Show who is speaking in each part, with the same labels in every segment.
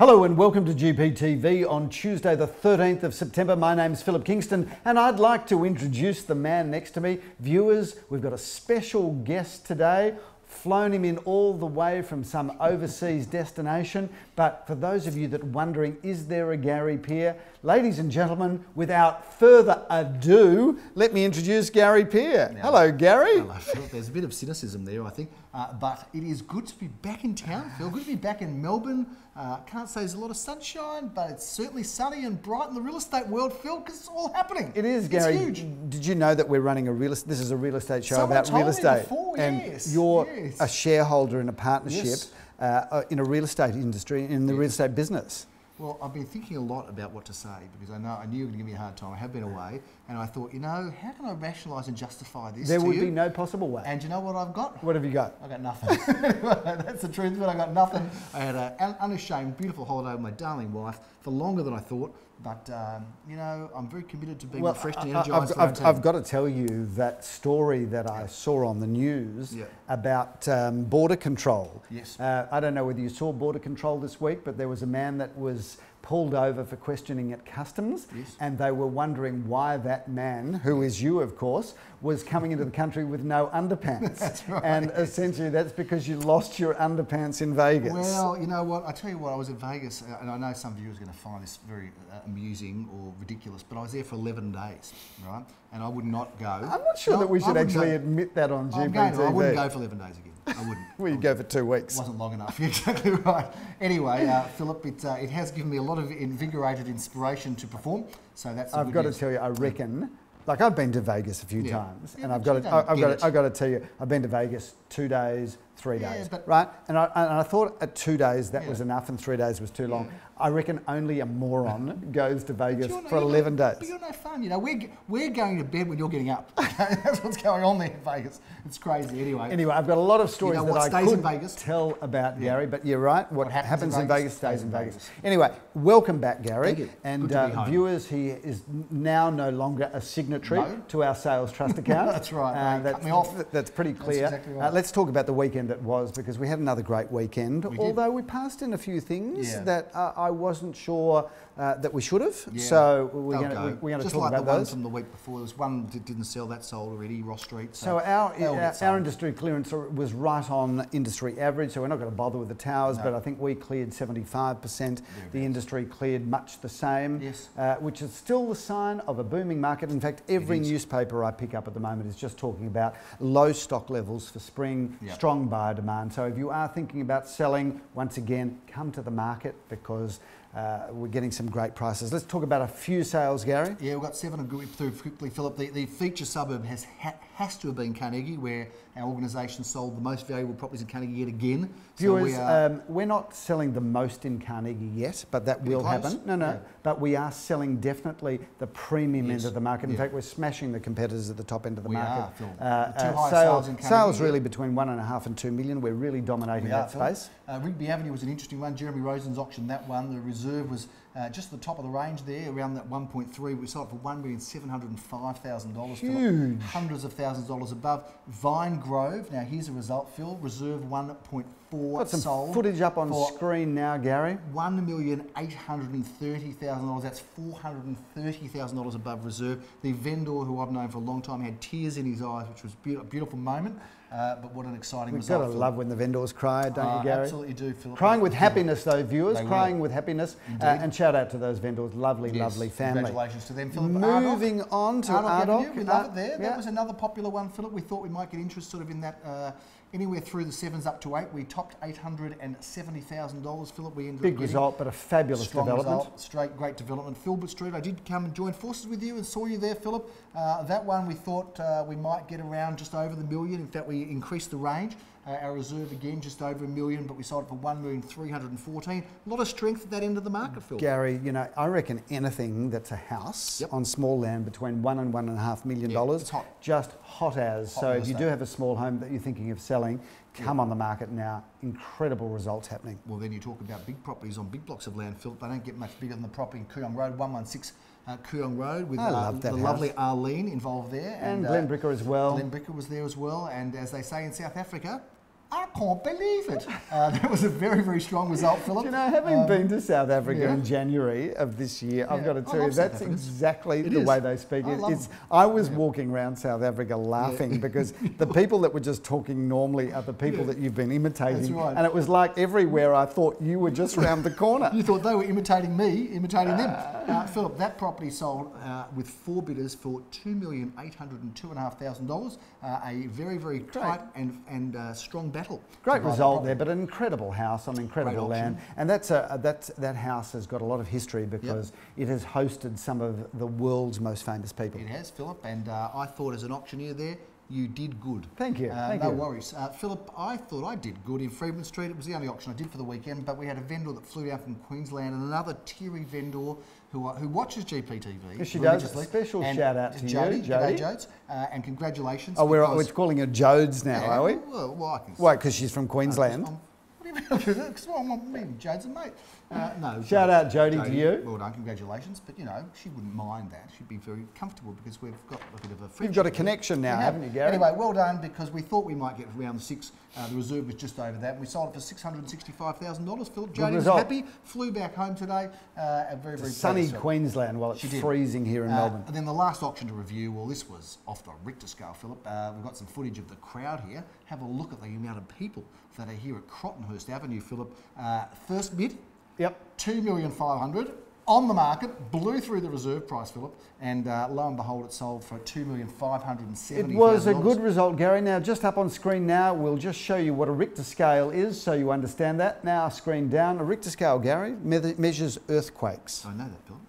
Speaker 1: Hello and welcome to GPTV on Tuesday, the 13th of September. My name's Philip Kingston, and I'd like to introduce the man next to me. Viewers, we've got a special guest today. Flown him in all the way from some overseas destination. But for those of you that are wondering, is there a Gary Peer? Ladies and gentlemen, without further ado, let me introduce Gary Peer.
Speaker 2: Now-
Speaker 1: Hello, Gary.
Speaker 2: Hello, Phil. There's a bit of cynicism there, I think. Uh, but it is good to be back in town, Phil. Good to be back in Melbourne. Uh, can't say there's a lot of sunshine, but it's certainly sunny and bright in the real estate world, Phil, because it's all happening.
Speaker 1: It is, Gary.
Speaker 2: It's huge.
Speaker 1: Did you know that we're running a real? This is a real estate show
Speaker 2: Someone
Speaker 1: about real estate,
Speaker 2: before,
Speaker 1: and
Speaker 2: yes,
Speaker 1: you're
Speaker 2: yes.
Speaker 1: a shareholder in a partnership
Speaker 2: Yes.
Speaker 1: uh, uh, in a real estate industry in the real estate business.
Speaker 2: Well, I've been thinking a lot about what to say because I know I knew you were going to give me a hard time. I have been away, and I thought, you know, how can I rationalise and justify this?
Speaker 1: There would
Speaker 2: you?
Speaker 1: be no possible way.
Speaker 2: And you know what I've got?
Speaker 1: what have you got?
Speaker 2: I've got nothing. That's the truth, but I've got nothing. I had an unashamed, beautiful holiday with my darling wife for longer than I thought. But um, you know, I'm very committed to being refreshed and energised.
Speaker 1: I've, I've. I've got to tell you that story that I saw on the news
Speaker 2: Yeah.
Speaker 1: about um, border control.
Speaker 2: Yes.
Speaker 1: Uh, I don't know whether you saw border control this week, but there was a man that was pulled over for questioning at customs,
Speaker 2: Yes.
Speaker 1: and they were wondering why that man, who is you, of course, was coming into the country with no underpants.
Speaker 2: Right.
Speaker 1: And essentially, that's because you lost your underpants in Vegas.
Speaker 2: Well, you know what? I tell you what. I was in Vegas, uh, and I know some viewers are going to find this very uh, amusing or ridiculous, but I was there for 11 days, right? And I would not go.
Speaker 1: I'm not sure
Speaker 2: No,
Speaker 1: that we should actually
Speaker 2: go.
Speaker 1: admit that on
Speaker 2: to. I wouldn't go for 11 days again. I wouldn't.
Speaker 1: Well, you go for two weeks.
Speaker 2: It wasn't long enough. You're exactly right. Anyway, uh, Philip, it, uh, it has given me a lot of invigorated inspiration to perform. So that's.
Speaker 1: I've got
Speaker 2: news.
Speaker 1: to tell you, I reckon, like I've been to Vegas a few
Speaker 2: Yeah.
Speaker 1: times,
Speaker 2: Yeah,
Speaker 1: and I've got to, I've got to, I've got to tell you, I've been to Vegas two days, three
Speaker 2: Yeah,
Speaker 1: days,
Speaker 2: but-
Speaker 1: right? And I, and I thought at two days that
Speaker 2: Yeah.
Speaker 1: was enough, and three days was too long.
Speaker 2: Yeah.
Speaker 1: I reckon only a moron goes to Vegas for
Speaker 2: no-
Speaker 1: 11
Speaker 2: But you're no fun. You know, we're, we're going to bed when you're getting up. That's what's going on there in Vegas. It's crazy. Anyway.
Speaker 1: Anyway, I've got a lot of stories
Speaker 2: know
Speaker 1: that I could
Speaker 2: Vegas?
Speaker 1: tell about. Gary, but you're right. What,
Speaker 2: What
Speaker 1: happens,
Speaker 2: happens in Vegas
Speaker 1: Vegas stays in Vegas.
Speaker 2: Vegas.
Speaker 1: Anyway, welcome back, Gary.
Speaker 2: Thank you.
Speaker 1: And
Speaker 2: Good to be
Speaker 1: uh, viewers, he is now no longer a signatory
Speaker 2: No.
Speaker 1: to our sales trust account.
Speaker 2: That's right.
Speaker 1: Uh, that's,
Speaker 2: cut me off.
Speaker 1: That's pretty clear.
Speaker 2: exactly right.
Speaker 1: uh, let's talk about the weekend it was because we had another great weekend.
Speaker 2: We
Speaker 1: although we passed in a few things
Speaker 2: Yeah.
Speaker 1: that uh, I wasn't sure uh, that we should have.
Speaker 2: Yeah,
Speaker 1: So we're going to we're going to
Speaker 2: Just
Speaker 1: talk
Speaker 2: like
Speaker 1: about
Speaker 2: the one
Speaker 1: those.
Speaker 2: from the week before. There was one that didn't sell. That sold already. Ross Street.
Speaker 1: So our, our,
Speaker 2: get
Speaker 1: our industry clearance was right on industry average, so we're not going to bother with the towers,
Speaker 2: No.
Speaker 1: but I think we cleared 75%. The industry cleared much the same,
Speaker 2: Yes.
Speaker 1: uh, which is still the sign of a booming market. In fact, every newspaper I pick up at the moment is just talking about low stock levels for spring,
Speaker 2: Yeah.
Speaker 1: strong demand. So if you are thinking about selling, once again, come to the market because uh, we're getting some great prices. Let's talk about a few sales, Gary.
Speaker 2: Yeah, we've got seven and go through quickly, Philip. The, the feature suburb has ha, has to have been Carnegie, where our organisation sold the most valuable properties in Carnegie yet again. So
Speaker 1: Viewers,
Speaker 2: we are,
Speaker 1: um, we're not selling the most in Carnegie yet, but that will
Speaker 2: close.
Speaker 1: happen. No, no,
Speaker 2: Yeah.
Speaker 1: but we are selling definitely the premium
Speaker 2: Yes.
Speaker 1: end of the market. In
Speaker 2: Yeah.
Speaker 1: fact, we're smashing the competitors at the top end of the
Speaker 2: We
Speaker 1: market.
Speaker 2: are, Phil.
Speaker 1: Uh,
Speaker 2: The two
Speaker 1: uh,
Speaker 2: highest
Speaker 1: sales,
Speaker 2: sales in Carnegie,
Speaker 1: sales really between one and a half and two million. We're really dominating
Speaker 2: we are,
Speaker 1: that
Speaker 2: Phil.
Speaker 1: space.
Speaker 2: Uh, Rigby Avenue was an interesting one. Jeremy Rosen's auction that one. The reserve was uh, just the top of the range there, around that 1.3. We sold it for one million seven hundred and five thousand dollars.
Speaker 1: Huge.
Speaker 2: Hundreds of thousands of dollars above. Vine Grove. Now here's a result, Phil. Reserve 1.4
Speaker 1: Got some
Speaker 2: sold.
Speaker 1: footage up on screen now, Gary.
Speaker 2: One million eight hundred and thirty thousand dollars. That's four hundred and thirty thousand dollars above reserve. The vendor, who I've known for a long time, had tears in his eyes, which was a beautiful moment. Uh, but what an exciting
Speaker 1: We've
Speaker 2: result!
Speaker 1: got to love when the vendors cry, don't
Speaker 2: Uh,
Speaker 1: you, Gary?
Speaker 2: Absolutely do, Philip.
Speaker 1: Crying with happiness, though, viewers.
Speaker 2: They will.
Speaker 1: crying with happiness. Uh, and shout out to those vendors. Lovely,
Speaker 2: Yes,
Speaker 1: lovely family.
Speaker 2: Congratulations to them, Philip.
Speaker 1: Moving on to
Speaker 2: Ardoc
Speaker 1: Ardoc.
Speaker 2: Avenue, we love it there.
Speaker 1: yeah.
Speaker 2: That was another popular one, Philip. We thought we might get interest sort of in that. Uh, Anywhere through the sevens up to eight, we topped eight hundred and seventy thousand dollars. Philip, we ended
Speaker 1: Big
Speaker 2: up
Speaker 1: result, but a fabulous
Speaker 2: strong
Speaker 1: development.
Speaker 2: result, straight great development. Filbert Street, I did come and join forces with you and saw you there, Philip. Uh, that one we thought uh, we might get around just over the million. In fact, we increased the range. Uh, our reserve again just over a million, but we sold it for one million three hundred and fourteen. A lot of strength at that end of the market, Phil.
Speaker 1: Gary, you know, I reckon anything that's a house
Speaker 2: Yep.
Speaker 1: on small land between one and one and a half million dollars,
Speaker 2: it's hot.
Speaker 1: just hot as.
Speaker 2: Hot
Speaker 1: so if you do have a small home that you're thinking of selling, come on the market now. Incredible results happening.
Speaker 2: Well, then you talk about big properties on big blocks of land, Philip. They don't get much bigger than the property in Kooyong Road, 116 uh, Kooyong Road, with
Speaker 1: I
Speaker 2: uh,
Speaker 1: love that
Speaker 2: the
Speaker 1: house.
Speaker 2: lovely Arlene involved there.
Speaker 1: And
Speaker 2: uh,
Speaker 1: Glen Bricker as well.
Speaker 2: Glen Bricker was there as well. And as they say in South Africa, I can't believe it. Uh, that was a very, very strong result, Philip.
Speaker 1: You know, having
Speaker 2: Um,
Speaker 1: been to South Africa
Speaker 2: yeah.
Speaker 1: in January of this year, I've got to tell you, that's exactly
Speaker 2: It
Speaker 1: the
Speaker 2: is.
Speaker 1: way they speak.
Speaker 2: I
Speaker 1: It-. I was walking around South Africa laughing because the people that were just talking normally are the people
Speaker 2: Yeah.
Speaker 1: that you've been imitating.
Speaker 2: That's right.
Speaker 1: And it was like everywhere I thought you were just round the corner.
Speaker 2: You thought they were imitating me, imitating them. Uh, Philip, that property sold uh, with four bidders for two million eight hundred and two and a half thousand dollars. Uh, a very, very tight and and uh, strong battle.
Speaker 1: Great result there, but an incredible house on incredible land, and that's a that's that house has got a lot of history because it has hosted some of the world's most famous people.
Speaker 2: It has, Philip, and uh, I thought as an auctioneer there, you did good.
Speaker 1: Thank you,
Speaker 2: Uh,
Speaker 1: thank
Speaker 2: no
Speaker 1: you.
Speaker 2: worries. Uh, Philip, I thought I did good in Freeman Street. It was the only auction I did for the weekend, but we had a vendor that flew down from Queensland and another Teary vendor who, who watches GPTV.
Speaker 1: Yes, she does.
Speaker 2: religiously.
Speaker 1: Special
Speaker 2: And
Speaker 1: shout out to you,
Speaker 2: Jody.
Speaker 1: Jody.
Speaker 2: G'day, Jodes. Uh, and congratulations.
Speaker 1: Oh, we're, we're calling her Jodes now,
Speaker 2: Yeah,
Speaker 1: are we?
Speaker 2: Well, well, I can
Speaker 1: Why? Because she's from Queensland.
Speaker 2: I'm- What do you mean? Because well, I'm me, Jade's a mate. Uh, no.
Speaker 1: Shout out Jody to you.
Speaker 2: Well done, congratulations. But you know, she wouldn't mind that. She'd be very comfortable because we've got a bit of a.
Speaker 1: You've got a connection now, haven't you, Gary?
Speaker 2: Anyway, well done because we thought we might get round six. Uh, the reserve was just over that. We sold it for six hundred sixty-five thousand dollars. Philip Jodie was happy. Flew back home today. Uh, and very, very
Speaker 1: Sunny.
Speaker 2: So-
Speaker 1: Queensland while it's freezing here in
Speaker 2: uh,
Speaker 1: Melbourne.
Speaker 2: And then the last auction to review, well, this was off the Richter scale, Philip. Uh, we've got some footage of the crowd here. Have a look at the amount of people that are here at Crotonhurst Avenue, Philip. Uh, first bid,
Speaker 1: Yep.
Speaker 2: two million five hundred on the market, blew through the reserve price, Philip, and uh, lo and behold, it sold for two million five hundred and
Speaker 1: It was a good result, Gary. Now, just up on screen now, we'll just show you what a Richter scale is so you understand that. Now, screen down. A Richter scale, Gary, me- measures earthquakes.
Speaker 2: I know that, Philip.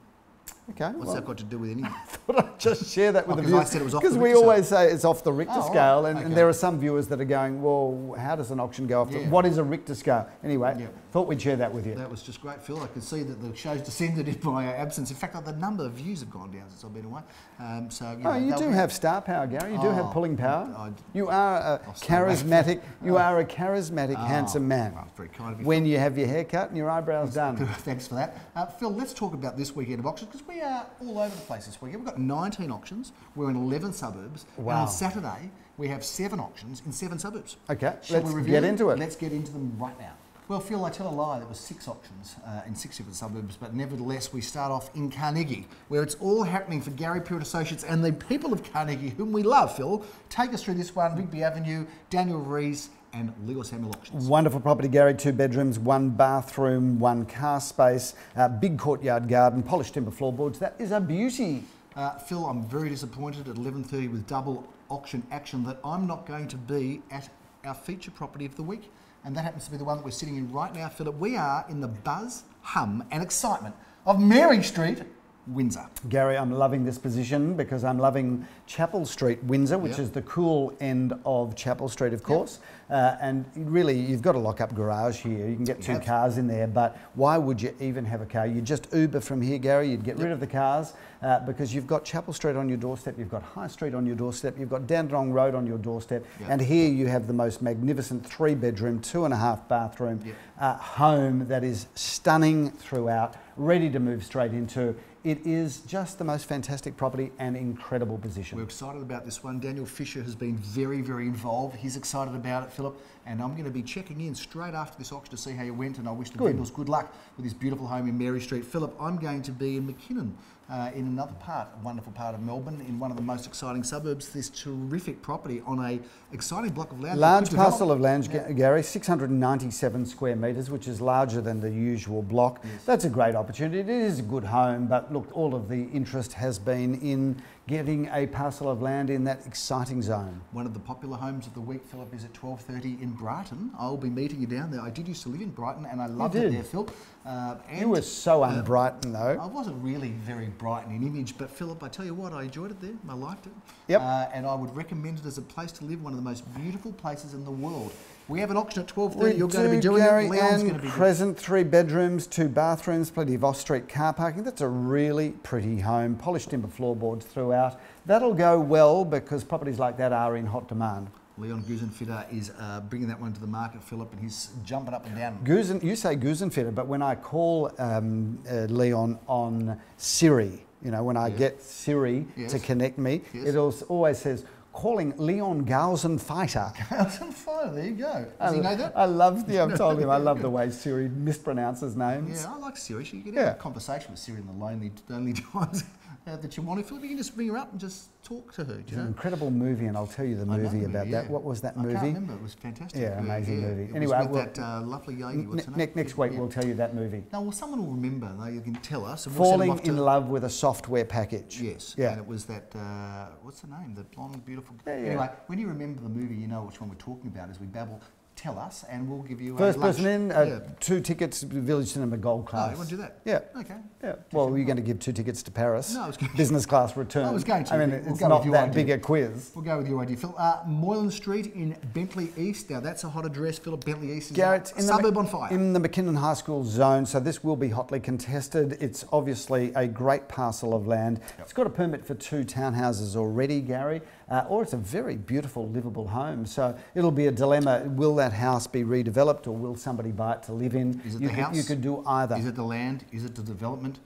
Speaker 1: Okay.
Speaker 2: What's
Speaker 1: well,
Speaker 2: that got to do with anything?
Speaker 1: I thought I'd just share that with
Speaker 2: Oh,
Speaker 1: the viewers.
Speaker 2: said it was off the
Speaker 1: Because we
Speaker 2: Richter scale.
Speaker 1: always say it's off the Richter
Speaker 2: Oh,
Speaker 1: scale, and, and there are some viewers that are going, well, how does an auction go off the, What is a Richter scale? Anyway,
Speaker 2: Yeah.
Speaker 1: thought we'd share that with you.
Speaker 2: That was just great, Phil. I could see that the show's descended in my absence. In fact, the number of views have gone down since I've been away. Um, so, you
Speaker 1: Oh,
Speaker 2: know,
Speaker 1: you do have star power, Gary. You do have
Speaker 2: Oh,
Speaker 1: pulling power.
Speaker 2: I- I-
Speaker 1: you are a
Speaker 2: I'll
Speaker 1: charismatic. You are a charismatic,
Speaker 2: Oh,
Speaker 1: handsome man.
Speaker 2: well, very kind of you,
Speaker 1: When you have your hair cut and your eyebrows done.
Speaker 2: Thanks for that. Uh, Phil, let's talk about this weekend of auctions because we are all over the place this weekend. We've got 19 auctions. We're in 11 suburbs. And
Speaker 1: Wow.
Speaker 2: on Saturday, we have seven auctions in seven suburbs.
Speaker 1: Okay,
Speaker 2: Shall
Speaker 1: let's
Speaker 2: we review
Speaker 1: get
Speaker 2: them?
Speaker 1: into it.
Speaker 2: Let's get into them right now. Well, Phil, I tell a lie. There were six auctions uh, in six different suburbs, but nevertheless, we start off in Carnegie, where it's all happening for Gary Pewitt Associates and the people of Carnegie, whom we love. Phil, take us through this one: Rigby Avenue, Daniel Rees, and Leo Samuel auctions.
Speaker 1: Wonderful property, Gary. Two bedrooms, one bathroom, one car space, uh, big courtyard garden, polished timber floorboards. That is a beauty.
Speaker 2: Uh, Phil, I'm very disappointed at 11:30 with double auction action that I'm not going to be at our feature property of the week, and that happens to be the one that we're sitting in right now, Philip. We are in the buzz, hum, and excitement of Mary Street, Windsor.
Speaker 1: Gary, I'm loving this position because I'm loving Chapel Street, Windsor, which
Speaker 2: Yep.
Speaker 1: is the cool end of Chapel Street, of course. Uh, and really, you've got a lock up garage here. You can get two
Speaker 2: have.
Speaker 1: cars in there, but why would you even have a car? You'd just Uber from here, Gary. You'd get rid of the cars uh, because you've got Chapel Street on your doorstep, you've got High Street on your doorstep, you've got Dandenong Road on your doorstep,
Speaker 2: Yep.
Speaker 1: and here you have the most magnificent three bedroom, two and a half bathroom
Speaker 2: Yep.
Speaker 1: uh, home that is stunning throughout, ready to move straight into. It is just the most fantastic property and incredible position.
Speaker 2: We're excited about this one. Daniel Fisher has been very, very involved. He's excited about it, Philip. And I'm going to be checking in straight after this auction to see how you went. And I wish the
Speaker 1: Good.
Speaker 2: vendors good luck with this beautiful home in Mary Street. Philip, I'm going to be in McKinnon. Uh, in another part, a wonderful part of Melbourne, in one of the most exciting suburbs, this terrific property on a exciting block of land.
Speaker 1: Large parcel of land, Ga- Gary, 697 square metres, which is larger than the usual block. That's a great opportunity. It is a good home, but look, all of the interest has been in getting a parcel of land in that exciting zone.
Speaker 2: One of the popular homes of the week, Philip, is at 12.30 in Brighton. I'll be meeting you down there. I did used to live in Brighton and I loved it there, Phil. Uh, and
Speaker 1: You were so un-Brighton, though.
Speaker 2: I wasn't really very Brighton in image, but Philip, I tell you what, I enjoyed it there. I liked it.
Speaker 1: Yep.
Speaker 2: Uh, and I would recommend it as a place to live, one of the most beautiful places in the world. We have an auction at 12.30.
Speaker 1: We
Speaker 2: You're going to be doing
Speaker 1: Gary,
Speaker 2: it. Leon's
Speaker 1: and
Speaker 2: going to be doing
Speaker 1: present three bedrooms, two bathrooms, plenty of off-street car parking. That's a really pretty home, polished timber floorboards throughout. That'll go well because properties like that are in hot demand.
Speaker 2: Leon Gusenfitter is uh, bringing that one to the market, Philip, and he's jumping up and down.
Speaker 1: Gusen, you say Gusenfitter, but when I call um, uh, Leon on Siri, you know, when I
Speaker 2: Yes.
Speaker 1: get Siri
Speaker 2: Yes.
Speaker 1: to connect me,
Speaker 2: Yes.
Speaker 1: it always says calling Leon Gausen fighter.
Speaker 2: Carlton Fire, there you go. Does he know that?
Speaker 1: I love the, I've told him I love the way Siri mispronounces names.
Speaker 2: Yeah, I like Siri. She can
Speaker 1: Yeah.
Speaker 2: have a conversation with Siri in the lonely, lonely times that you want to. Philip, you can just bring her up and just talk to her.
Speaker 1: It's an incredible movie, and I'll tell you the
Speaker 2: I know
Speaker 1: movie about
Speaker 2: movie,
Speaker 1: that. What was that movie?
Speaker 2: I can't remember. It was fantastic.
Speaker 1: Yeah, amazing movie.
Speaker 2: It
Speaker 1: Anyway, we'll-
Speaker 2: that uh, lovely lady. What's
Speaker 1: ne- next week
Speaker 2: Yeah.
Speaker 1: we'll tell you that movie.
Speaker 2: No, well, someone will remember. They can tell us. And we'll
Speaker 1: Falling in love with a software package.
Speaker 2: Yes.
Speaker 1: Yeah.
Speaker 2: And it was that. Uh, what's the name? The blonde, beautiful.
Speaker 1: Yeah, yeah.
Speaker 2: Anyway, when you remember the movie, you know which one we're talking about. As we babble, tell us, and we'll give you
Speaker 1: First person in, uh,
Speaker 2: yeah.
Speaker 1: two tickets, Village Cinema Gold class.
Speaker 2: Oh, you want to do that?
Speaker 1: Yeah.
Speaker 2: Okay.
Speaker 1: Yeah. Well, were you going to give two tickets to Paris?
Speaker 2: No, I was going-
Speaker 1: Business class return.
Speaker 2: I was going to,
Speaker 1: I mean,
Speaker 2: we'll
Speaker 1: it's not that
Speaker 2: idea.
Speaker 1: big a quiz.
Speaker 2: We'll go with your idea, Phil. Uh, Moylan Street in Bentleigh East. Now that's a hot address, Philip. Bentleigh East is
Speaker 1: Garrett,
Speaker 2: a
Speaker 1: in
Speaker 2: suburb
Speaker 1: the,
Speaker 2: on fire.
Speaker 1: In the McKinnon High School zone, so this will be hotly contested. It's obviously a great parcel of land. It's got a permit for two townhouses already, Gary, uh, or it's a very beautiful, livable home. So it'll be a dilemma. Will that house be redeveloped or will somebody buy it to live in?
Speaker 2: Is it
Speaker 1: you
Speaker 2: the
Speaker 1: could,
Speaker 2: house?
Speaker 1: You could do either.
Speaker 2: Is it the land? Is it the development?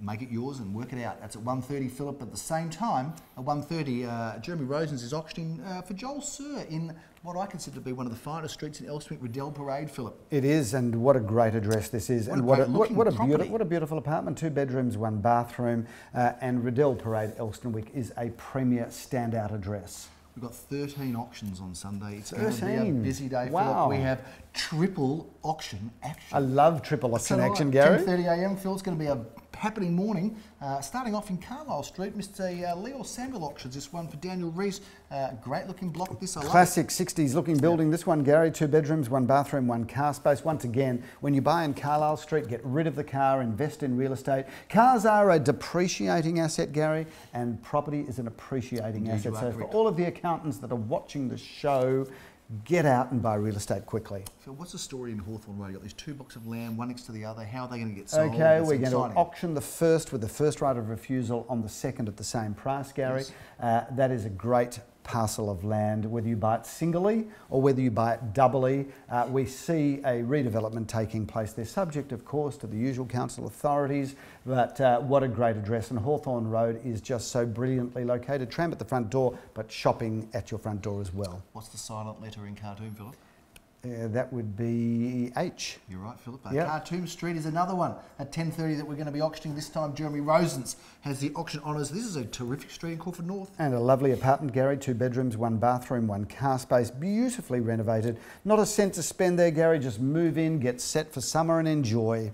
Speaker 2: Make it yours and work it out. That's at 1.30, Philip. At the same time, at 1.30, uh, Jeremy Rosens is auctioning uh, for Joel Sir in what I consider to be one of the finest streets in Elsternwick, Riddell Parade, Philip.
Speaker 1: It is, and what a great address this is,
Speaker 2: What
Speaker 1: and
Speaker 2: a
Speaker 1: what a, what, what a beautiful what a beautiful apartment. Two bedrooms, one bathroom, uh, and Riddell Parade, Elsternwick is a premier standout address.
Speaker 2: We've got 13 auctions on Sunday. It's going to be a busy day,
Speaker 1: Wow.
Speaker 2: Philip. We have triple auction action.
Speaker 1: I love triple auction
Speaker 2: Tonight,
Speaker 1: action, Gary.
Speaker 2: 10.30am, Phil. It's going to be a happening morning. Uh, starting off in Carlisle Street, Mr. Uh, Leo Samuel auctions. This one for Daniel Rees. Uh, great looking block. This I.
Speaker 1: Classic 60s looking building. This one, Gary, two bedrooms, one bathroom, one car space. Once again, when you buy in Carlisle Street, get rid of the car, invest in real estate. Cars are a depreciating asset, Gary, and property is an appreciating
Speaker 2: Indeed,
Speaker 1: asset. So for all of the accountants that are watching the show, get out and buy real estate quickly.
Speaker 2: So what's the story in Hawthorn Road? You've got these two blocks of land, one next to the other. How are they going to get sold?
Speaker 1: Okay,
Speaker 2: That's
Speaker 1: we're going to auction the first with the first right of refusal on the second at the same price, Gary.
Speaker 2: Yes.
Speaker 1: Uh, that is a great parcel of land, whether you buy it singly or whether you buy it doubly. Uh, we see a redevelopment taking place. They're subject, of course, to the usual council authorities, but uh, what a great address. And Hawthorn Road is just so brilliantly located. Tram at the front door, but shopping at your front door as well.
Speaker 2: What's the silent letter in cartoon, Philip?
Speaker 1: Uh, that would be H.
Speaker 2: You're right, Philip. Uh,
Speaker 1: Yep.
Speaker 2: Khartoum Street is another one at 10.30 that we're going to be auctioning. This time, Jeremy Rosens has the auction honours. This is a terrific street in Caulfield North.
Speaker 1: And a lovely apartment, Gary. Two bedrooms, one bathroom, one car space, beautifully renovated. Not a cent to spend there, Gary. Just move in, get set for summer, and enjoy.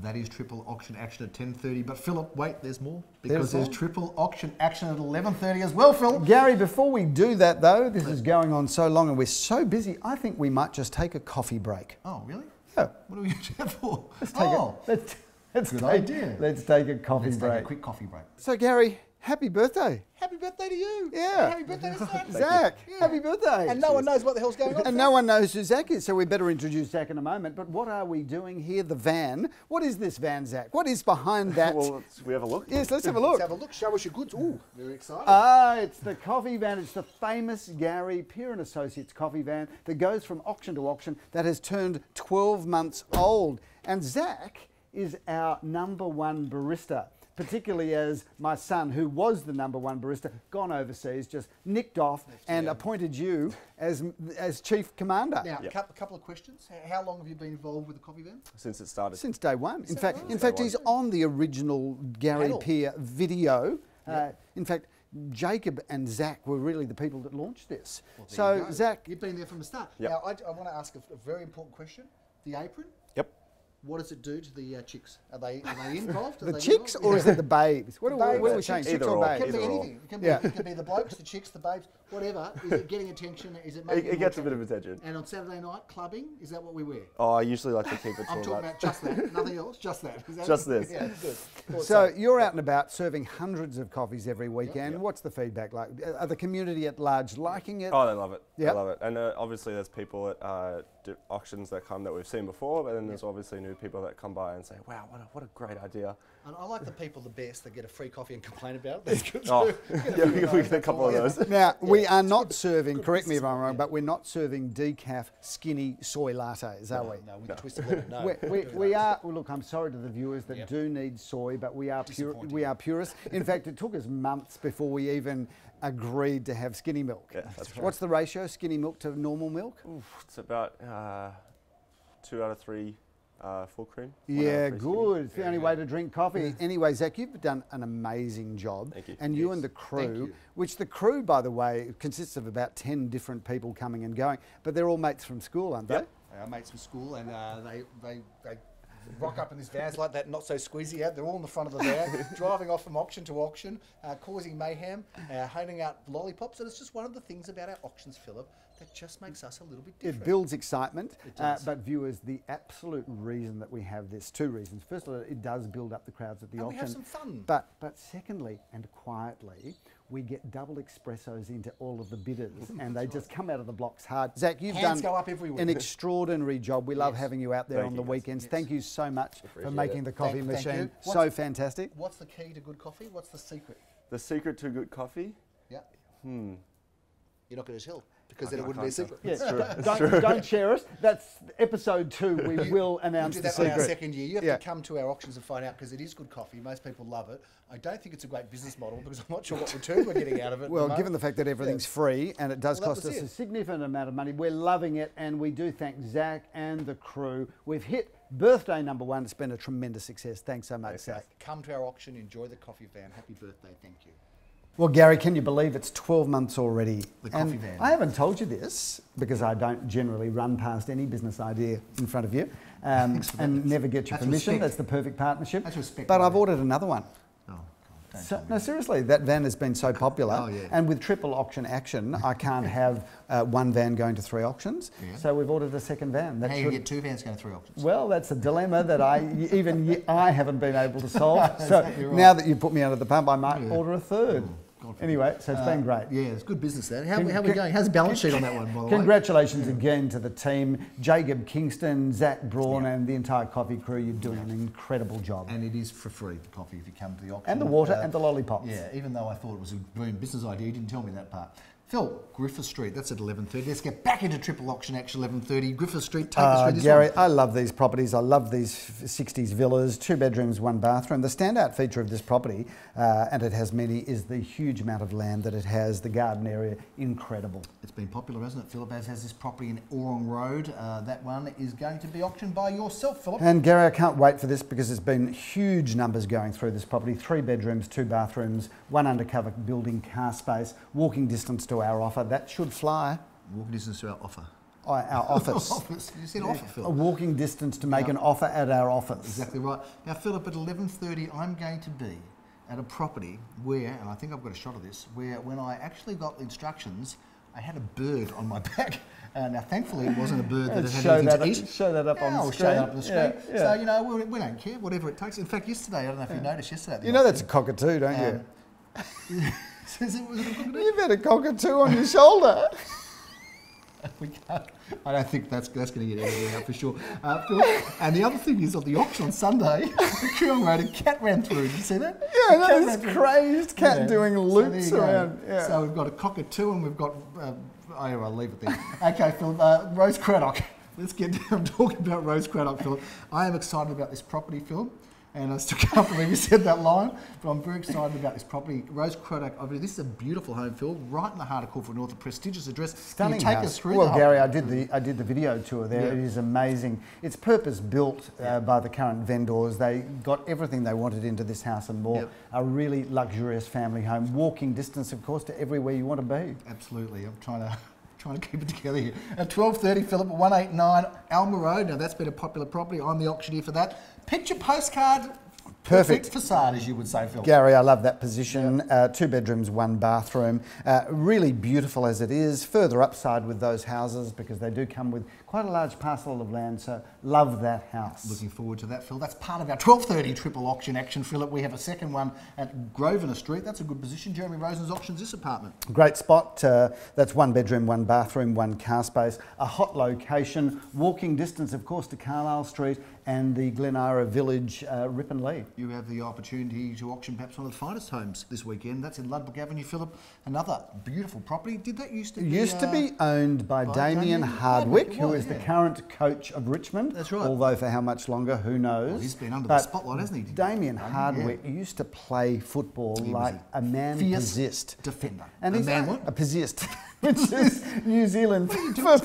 Speaker 2: That is triple auction action at 10.30. But Philip, wait, there's more. Because there's,
Speaker 1: more?
Speaker 2: triple auction action at 11.30 as well, Phil.
Speaker 1: Gary, before we do that, though, this is going on so long and we're so busy, I think we might just take a coffee break.
Speaker 2: Oh, really?
Speaker 1: Yeah.
Speaker 2: What are we going to do for?
Speaker 1: Let's take
Speaker 2: oh,
Speaker 1: a, let's, let's
Speaker 2: Good
Speaker 1: take,
Speaker 2: idea.
Speaker 1: Let's take a coffee
Speaker 2: let's
Speaker 1: break.
Speaker 2: take a quick coffee break.
Speaker 1: So, Gary, happy birthday.
Speaker 2: Happy birthday to you.
Speaker 1: Yeah.
Speaker 2: Happy birthday to Zach.
Speaker 1: Zach,
Speaker 2: Yeah.
Speaker 1: happy birthday.
Speaker 2: And no one knows what the hell's going on.
Speaker 1: And no one knows who Zach is, so we better introduce Zach in a moment. But what are we doing here? The van. What is this van, Zach? What is behind that?
Speaker 3: Well, let's, we have a look.
Speaker 1: yes, let's have a
Speaker 2: Let's
Speaker 1: look.
Speaker 2: have a look. Show us your goods. Ooh, very exciting.
Speaker 1: Ah, it's the coffee van. It's the famous Gary Peer and Associates coffee van that goes from auction to auction that has turned 12 months old. And Zach is our number one barista. Particularly as my son, who was the number one barista, gone overseas, just nicked off and appointed you as as chief commander
Speaker 2: now, a couple, couple of questions. How long have you been involved with the coffee van?
Speaker 3: Since it started.
Speaker 1: since day one. In fact,
Speaker 2: right?
Speaker 1: in fact,
Speaker 3: one.
Speaker 1: he's on the original Gary
Speaker 2: Panel.
Speaker 1: Peer video. Uh, in fact, Jacob and Zach were really the people that launched this.
Speaker 2: There you
Speaker 1: so,
Speaker 2: go.
Speaker 1: Zach,
Speaker 2: you've been there from the start.
Speaker 3: Yep.
Speaker 2: Now, I, I want to ask a, a very important question. The apron.
Speaker 3: Yep.
Speaker 2: What does it do to the uh, chicks? Are they are they involved? Are
Speaker 1: the
Speaker 2: they
Speaker 1: chicks
Speaker 2: involved?
Speaker 1: or
Speaker 2: Yeah.
Speaker 1: is it the babes? What,
Speaker 2: The
Speaker 1: what, what
Speaker 2: babes.
Speaker 1: are we saying?
Speaker 3: Either
Speaker 1: Chicks or
Speaker 3: or.
Speaker 2: It can
Speaker 1: babes?
Speaker 2: be anything. It can be,
Speaker 1: Yeah.
Speaker 2: it can be the blokes, the chicks, the babes, whatever. Is it getting attention? Is it
Speaker 3: It,
Speaker 2: making
Speaker 3: it
Speaker 2: more
Speaker 3: gets a bit of attention.
Speaker 2: And on Saturday night, clubbing, is that what we wear?
Speaker 3: Oh, I usually like to keep it to
Speaker 2: I'm talking
Speaker 3: about.
Speaker 2: about just that, nothing else, just that. Is that
Speaker 3: Just this.
Speaker 2: Yeah, good.
Speaker 1: So you're out and about serving hundreds of coffees every weekend. What's the feedback like? Are the community at large liking it?
Speaker 3: Oh, they love it.
Speaker 1: Yep.
Speaker 3: They love it. And uh, obviously, there's people at uh, auctions that come that we've seen before, but then there's obviously new new people that come by and say, "Wow, what a, what a great idea."
Speaker 2: And I like the people the best that get a free coffee and complain about it. That's good
Speaker 3: Oh, yeah, we, we get a couple of those.
Speaker 1: Now, we are not serving, correct me if I'm wrong, but we're not serving decaf skinny soy lattes, are we?
Speaker 2: No, with the twisted lemon, no.
Speaker 1: We, we, we are. Well, look, I'm sorry to the viewers that
Speaker 2: Yep.
Speaker 1: do need soy, but we are pure. We are purists. In fact, it took us months before we even agreed to have skinny milk.
Speaker 3: Yeah, that's right.
Speaker 1: What's the ratio, skinny milk to normal milk?
Speaker 3: Oof, it's about uh, two out of three uh, full cream. one out of
Speaker 1: Yeah, good. It's the only way to drink coffee. Anyway, Zach, you've done an amazing job.
Speaker 3: Thank you.
Speaker 1: And you
Speaker 3: Yes.
Speaker 1: and the crew,
Speaker 2: you.
Speaker 1: which the crew, by the way, consists of about 10 different people coming and going, but they're all mates from school, aren't
Speaker 3: Yep.
Speaker 2: Our mates from school, and uh, they, they, they rock up in this vans like that, not so squeezy ad. They're all in the front of the van, driving off from auction to auction, uh, causing mayhem, uh, handing out lollipops. And it's just one of the things about our auctions, Philip, that just makes us a little bit different.
Speaker 1: It builds excitement.
Speaker 2: It
Speaker 1: uh, but viewers, the absolute reason that we have this, two reasons. First of all, it does build up the crowds at the
Speaker 2: And we
Speaker 1: auction.
Speaker 2: have some fun.
Speaker 1: But, but secondly, and quietly, we get double espressos into all of the bidders, and they just come out of the blocks hard. Zach, you've
Speaker 2: Hands
Speaker 1: done
Speaker 2: go up every
Speaker 1: an extraordinary job. We love
Speaker 2: Yes.
Speaker 1: having you out there
Speaker 3: Thank
Speaker 1: on the weekends.
Speaker 2: Yes.
Speaker 1: Thank you so much for making
Speaker 3: it.
Speaker 1: the coffee
Speaker 2: Thank- thank
Speaker 1: machine
Speaker 2: you.
Speaker 1: so
Speaker 2: What's-
Speaker 1: fantastic.
Speaker 2: What's the key to good coffee? What's the secret?
Speaker 3: The secret to good coffee.
Speaker 2: Yeah.
Speaker 3: Hmm.
Speaker 2: You're not going to tell because then it wouldn't be a
Speaker 3: can't
Speaker 2: secret.
Speaker 1: Yeah, don't, don't share us. That's episode two. We will
Speaker 2: We'll
Speaker 1: announce
Speaker 2: do
Speaker 1: the
Speaker 2: that on our
Speaker 1: secret.
Speaker 2: second year. You have
Speaker 1: Yeah.
Speaker 2: to come to our auctions and find out because it is good coffee. Most people love it. I don't think it's a great business model because I'm not sure what return we're getting out of it.
Speaker 1: Well,
Speaker 2: the
Speaker 1: given the fact that everything's free and it does
Speaker 2: Well,
Speaker 1: cost
Speaker 2: was
Speaker 1: us a significant amount of money, we're loving it and we do thank Zach and the crew. We've hit birthday number one. It's been a tremendous success. Thanks so much,
Speaker 3: Thanks,
Speaker 1: Zach.
Speaker 2: come to our auction, enjoy the coffee van. Happy birthday, thank you.
Speaker 1: Well, Gary, can you believe it's 12 months already?
Speaker 2: The
Speaker 1: And
Speaker 2: coffee van.
Speaker 1: I haven't told you this because I don't generally run past any business idea in front of you um, and never get your
Speaker 2: That's
Speaker 1: permission.
Speaker 2: respect.
Speaker 1: That's the perfect partnership.
Speaker 2: That's respect,
Speaker 1: But I've ordered another one.
Speaker 2: Oh,
Speaker 1: So, no, seriously, that van has been so popular.
Speaker 2: Oh, yeah.
Speaker 1: And with triple auction action, I can't have uh, one van going to three auctions.
Speaker 2: Yeah.
Speaker 1: So we've ordered a second van. That
Speaker 2: How you get two vans going to three auctions?
Speaker 1: well, that's a dilemma that I even I haven't been able to solve. so
Speaker 2: Exactly right.
Speaker 1: now that you put me under the pump, I might
Speaker 2: Yeah.
Speaker 1: order a third. Anyway, so it's
Speaker 2: Uh,
Speaker 1: been great.
Speaker 2: Yeah, it's good business there. How,
Speaker 1: Con-
Speaker 2: how are we
Speaker 1: con-
Speaker 2: going? How's the balance sheet on that one, by the way?
Speaker 1: Congratulations again to the team, Jacob Kingston, Zach Braun, and the entire coffee crew. You're doing an incredible job.
Speaker 2: And it is for free, the coffee, if you come to the auction.
Speaker 1: And the water
Speaker 2: Uh,
Speaker 1: and the lollipops.
Speaker 2: Yeah, even though I thought it was a brilliant business idea, you didn't tell me that part. Phil, Griffith Street, that's at 11.30. Let's get back into triple auction action, 11.30. Griffith Street, take us
Speaker 1: Uh,
Speaker 2: through this
Speaker 1: Gary,
Speaker 2: one.
Speaker 1: I love these properties. I love these 60s villas, two bedrooms, one bathroom. The standout feature of this property, uh, and it has many, is the huge amount of land that it has. The garden area, incredible.
Speaker 2: It's been popular, hasn't it? Philip has, has this property in Orrong Road. Uh, that one is going to be auctioned by yourself, Philip.
Speaker 1: And Gary, I can't wait for this because there's been huge numbers going through this property. Three bedrooms, two bathrooms, one undercover building, car space, walking distance to our offer. That should fly.
Speaker 2: Walking distance to our offer.
Speaker 1: Oh, Our office.
Speaker 2: Office. You said offer,
Speaker 1: A walking distance to make
Speaker 2: Yeah.
Speaker 1: an offer at our office.
Speaker 2: Exactly right. Now, Philip, at 11.30, I'm going to be at a property where, and I think I've got a shot of this, where when I actually got the instructions, I had a bird on my back. Uh, now, thankfully, it wasn't a bird that had anything
Speaker 1: that
Speaker 2: to
Speaker 1: up-
Speaker 2: eat.
Speaker 1: show that up
Speaker 2: yeah,
Speaker 1: on the
Speaker 2: I'll show that up on the screen.
Speaker 1: Yeah, yeah.
Speaker 2: So, you know, we, we don't care, whatever it takes. In fact, yesterday, I don't know if you noticed yesterday.
Speaker 1: You know that's a cockatoo, don't you?
Speaker 2: Is it- was a cockatoo?
Speaker 1: You've had a cockatoo on your shoulder.
Speaker 2: we can't. I don't think that's that's going to get edited out for sure. Uh, Phil, and the other thing is, on the auction on Sunday, the Kooyong Road, a cat ran through. Did you see that?
Speaker 1: Yeah, that is crazed cat
Speaker 2: Yeah.
Speaker 1: doing
Speaker 2: So
Speaker 1: loops
Speaker 2: go.
Speaker 1: around. Yeah.
Speaker 2: So we've got a cockatoo and we've got. Uh, oh, I'll leave it there. okay, Phil. Uh, Rose Craddock. Let's get down talking about Rose Craddock, Phil. I am excited about this property, Phil. And I still can't believe you said that line, but I'm very excited about this property. Rose I mean, this is a beautiful home, Phil, right in the heart of Caulfield North, a prestigious address. Can
Speaker 1: Stunning
Speaker 2: you take
Speaker 1: house.
Speaker 2: us through
Speaker 1: well, Gary, I did the I did the video tour there.
Speaker 2: Yeah.
Speaker 1: It is amazing. It's purpose built uh, by the current vendors. They got everything they wanted into this house and more.
Speaker 2: Yep.
Speaker 1: A really luxurious family home, walking distance, of course, to everywhere you want to be.
Speaker 2: Absolutely. I'm trying to trying to keep it together here. At 12.30, Philip, 189 Alma Road. Now, that's been a popular property. I'm the auctioneer for that. Picture postcard
Speaker 1: Perfect.
Speaker 2: facade, as you would say, Phil.
Speaker 1: Gary, I love that position. Uh, two bedrooms, one bathroom. Uh, really beautiful as it is. Further upside with those houses because they do come with quite a large parcel of land. So love that house.
Speaker 2: Looking forward to that, Phil. That's part of our 12:30 triple auction action, Philip. We have a second one at Grosvenor Street. That's a good position. Jeremy Rosen's auctions this apartment.
Speaker 1: Great spot. Uh, that's one bedroom, one bathroom, one car space. A hot location. Walking distance, of course, to Carlisle Street and the Glen Eira Village, uh, Ripponlea.
Speaker 2: You have the opportunity to auction perhaps one of the finest homes this weekend. That's in Ludbrook Avenue, Philip. Another beautiful property. Did that used to be?
Speaker 1: used to
Speaker 2: uh,
Speaker 1: be owned by,
Speaker 2: by
Speaker 1: Damien
Speaker 2: Damien
Speaker 1: Hardwick,
Speaker 2: it
Speaker 1: who
Speaker 2: was,
Speaker 1: is the current coach of Richmond.
Speaker 2: That's right.
Speaker 1: Although for how much longer, who knows?
Speaker 2: Well, he's been under the spotlight, hasn't he?
Speaker 1: Damien
Speaker 2: Yeah.
Speaker 1: Hardwick used to play football
Speaker 2: He
Speaker 1: like
Speaker 2: a
Speaker 1: a man possessed.
Speaker 2: defender.
Speaker 1: And
Speaker 2: A
Speaker 1: he's
Speaker 2: man
Speaker 1: a,
Speaker 2: what?
Speaker 1: a possessed, which is New Zealand for,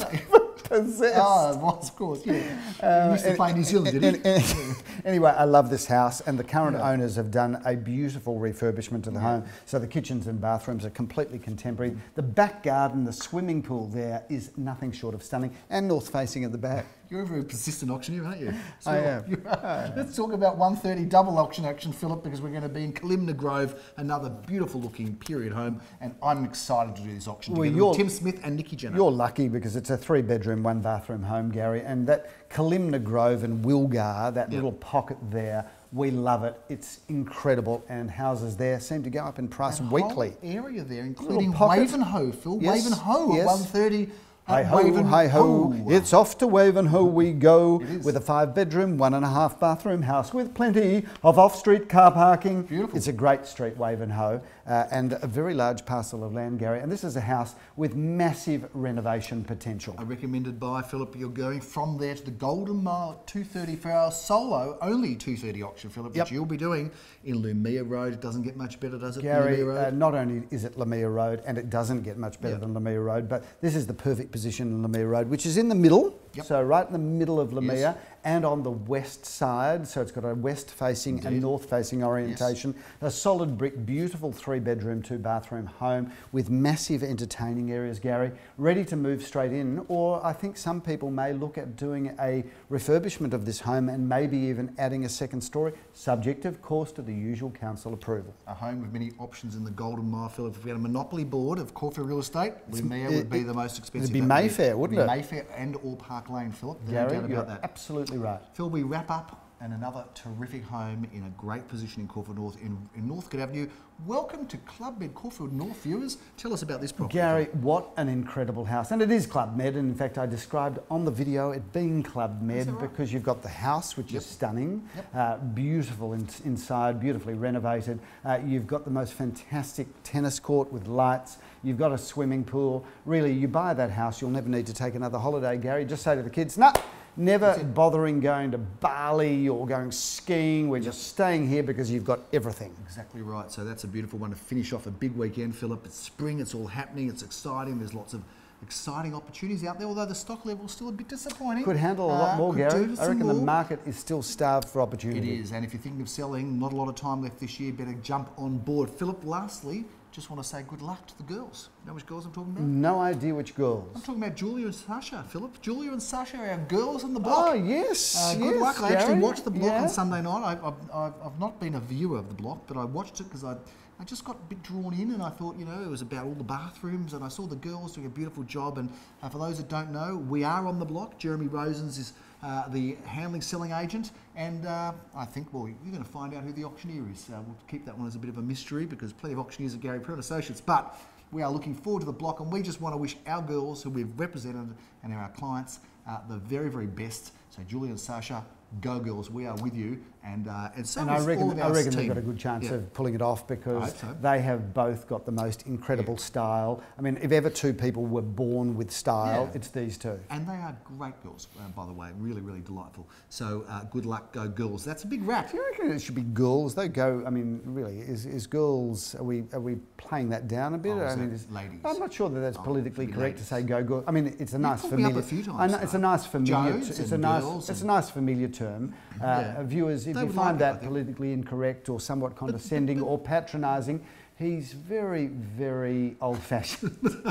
Speaker 2: Oh, ah, was, of course, yeah. He um, used to play New Zealand, did he?
Speaker 1: and- and- anyway, I love this house, and the current
Speaker 2: Yeah.
Speaker 1: owners have done a beautiful refurbishment to the home. So the kitchens and bathrooms are completely contemporary. The back garden, the swimming pool there is nothing short of stunning, and north facing at the back.
Speaker 2: You're a very persistent auctioneer, aren't you?
Speaker 1: I am.
Speaker 2: you are. Let's talk about 130 double auction action, Philip, because we're going to be in Kalimna Grove, another beautiful looking period home, and I'm excited to do this auction
Speaker 1: Well,
Speaker 2: together with Tim Smith and Nikki Jenner.
Speaker 1: You're lucky because it's a three bedroom, one bathroom home, Gary, and that Kalimna Grove and Wilgar, that
Speaker 2: Yeah.
Speaker 1: little pocket there, we love it. It's incredible, and houses there seem to go up in price weekly.
Speaker 2: area there, including. Wavenhoe, Phil.
Speaker 1: Yes,
Speaker 2: Wavenhoe
Speaker 1: yes.
Speaker 2: at 130.
Speaker 1: Hi ho, hi ho. It's off to Wavenhoe we go with a five bedroom, one and a half bathroom house with plenty of off street car parking.
Speaker 2: Beautiful.
Speaker 1: It's a great street, Wavenhoe, uh, and a very large parcel of land, Gary. And this is a house with massive renovation potential.
Speaker 2: I recommended by Philip. You're going from there to the Golden Mile 2:30 for our solo only 2:30 auction, Philip,
Speaker 1: Yep.
Speaker 2: which you'll be doing in Lumeah Road. It doesn't get much better, does it?
Speaker 1: Gary,
Speaker 2: Lumeah Road?
Speaker 1: uh, not only is it Lumeah Road, and it doesn't get much better
Speaker 2: Yeah.
Speaker 1: than Lumeah Road, but this is the perfect position in Lumeah Road, which is in the middle.
Speaker 2: Yep.
Speaker 1: So right in the middle of Lumeah
Speaker 2: Yes.
Speaker 1: and on the west side. So it's got a west facing and north facing orientation. A solid brick, beautiful three bedroom, two bathroom home with massive entertaining areas, Gary, ready to move straight in. Or I think some people may look at doing a refurbishment of this home and maybe even adding a second story, subject of course to the usual council approval.
Speaker 2: a home with many options in the Golden Mile. If we had a monopoly board of Caulfield Real Estate, Lumeah would be
Speaker 1: it-
Speaker 2: the most expensive. would be
Speaker 1: Mayfair, wouldn't
Speaker 2: It'd
Speaker 1: it?
Speaker 2: Mayfair and All Park Lane, Philip. There's
Speaker 1: Gary,
Speaker 2: no doubt
Speaker 1: you're
Speaker 2: about that.
Speaker 1: absolutely right.
Speaker 2: Phil, we wrap up and another terrific home in a great position in Caulfield North in, in Northcote Avenue. Welcome to Club Med Caulfield North viewers. Tell us about this property.
Speaker 1: Gary, what an incredible house. And it is Club Med. And in fact, I described on the video it being Club Med
Speaker 2: right?
Speaker 1: because you've got the house, which
Speaker 2: Yep.
Speaker 1: is stunning,
Speaker 2: Yep.
Speaker 1: uh, beautiful in, inside, beautifully renovated. Uh, you've got the most fantastic tennis court with lights. You've got a swimming pool. Really, you buy that house, you'll never need to take another holiday, Gary. Just say to the kids, nah, never bothering going to Bali or going skiing. We're just staying here because you've got everything.
Speaker 2: Exactly right. So that's a beautiful one to finish off a big weekend, Philip. It's spring, it's all happening, it's exciting. There's lots of exciting opportunities out there, although the stock level is still a bit disappointing.
Speaker 1: Could handle a lot
Speaker 2: Uh,
Speaker 1: more, Gary. I reckon the market is still starved for
Speaker 2: It
Speaker 1: opportunity.
Speaker 2: is, and if you're thinking of selling, not a lot of time left this year, better jump on board. Philip, lastly, just want to say good luck to the girls. You know which girls I'm talking about?
Speaker 1: No idea which girls.
Speaker 2: I'm talking about Julia and Sasha, Philip. Julia and Sasha are our girls on the block.
Speaker 1: Oh, yes.
Speaker 2: Uh, good
Speaker 1: yes,
Speaker 2: luck. I actually watched the block
Speaker 1: Yeah.
Speaker 2: on Sunday night. I, I've, I've, I've not been a viewer of the block, but I watched it because I, I just got a bit drawn in and I thought, you know, it was about all the bathrooms and I saw the girls doing a beautiful job. And uh, for those that don't know, we are on the block. Jeremy Rosens is uh, the handling selling agent. And uh, I think, well, you're going to find out who the auctioneer is. Uh, we'll keep that one as a bit of a mystery because plenty of auctioneers at Gary Pruitt Associates. But we are looking forward to the block and we just want to wish our girls who we've represented and are our clients uh, the very, very best. So Julie and Sasha, go girls, we are with you. And, uh, and so
Speaker 1: And I reckon, I reckon they've got a good chance
Speaker 2: Yeah.
Speaker 1: of pulling it off because
Speaker 2: so.
Speaker 1: they have both got the most incredible style. I mean, if ever two people were born with style,
Speaker 2: Yeah.
Speaker 1: it's these two.
Speaker 2: And they are great girls, uh, by the way, really, really delightful. So uh, good luck, go girls. That's a big wrap.
Speaker 1: Do you reckon it should be girls? They go. I mean, really, is, is girls? Are we are we playing that down a bit?
Speaker 2: Oh,
Speaker 1: I mean, is-
Speaker 2: ladies?
Speaker 1: I'm not sure that that's
Speaker 2: Oh,
Speaker 1: politically correct to say go girls. I mean, it's a nice
Speaker 2: me up
Speaker 1: familiar.
Speaker 2: a few times
Speaker 1: I know, it's a nice familiar. It's a nice. It's a nice familiar term. Uh,
Speaker 2: Yeah.
Speaker 1: Viewers, if
Speaker 2: They
Speaker 1: you find
Speaker 2: like
Speaker 1: that
Speaker 2: think.
Speaker 1: politically incorrect or somewhat condescending or patronising, He's very, very old-fashioned.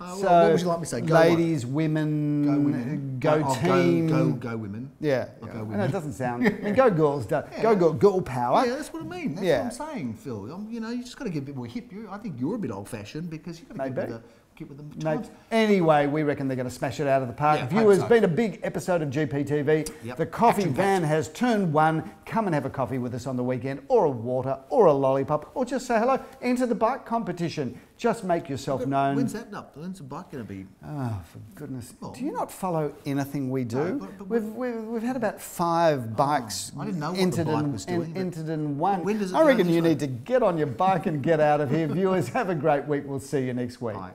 Speaker 2: Uh, what- what would you like me to say? Go
Speaker 1: ladies, women,
Speaker 2: Go women.
Speaker 1: go
Speaker 2: Oh,
Speaker 1: team.
Speaker 2: Go, go, go women.
Speaker 1: Yeah, yeah.
Speaker 2: go women.
Speaker 1: it doesn't sound. I mean, go girls, do go girl, girl power.
Speaker 2: Yeah, that's what I mean. That's
Speaker 1: Yeah.
Speaker 2: what I'm saying, Phil. Um, you know, you just got to get a bit more hip. You, I think you're a bit old-fashioned because you've got to get
Speaker 1: Maybe.
Speaker 2: with the get with the
Speaker 1: Mate,
Speaker 2: times.
Speaker 1: anyway, we reckon they're going to smash it out of the park.
Speaker 2: Yeah,
Speaker 1: Viewers,
Speaker 2: so.
Speaker 1: been a big episode of GPTV.
Speaker 2: Yep,
Speaker 1: The coffee
Speaker 2: action-packed.
Speaker 1: van has turned one. Come and have a coffee with us on the weekend, or a water, or a lollipop, or just say hello. Enter the bike competition. Just make yourself known.
Speaker 2: When's that up? When's the bike going to be?
Speaker 1: Oh, for goodness.
Speaker 2: Well-
Speaker 1: Do you not follow anything we do?
Speaker 2: but- but
Speaker 1: we've, we've, we've had about five oh, bikes
Speaker 2: I didn't know what the
Speaker 1: entered,
Speaker 2: bike was doing, but-
Speaker 1: entered in one.
Speaker 2: When does it
Speaker 1: I reckon you need to get on your bike and get out of here. Viewers, have a great week. We'll see you next week.
Speaker 2: Bye.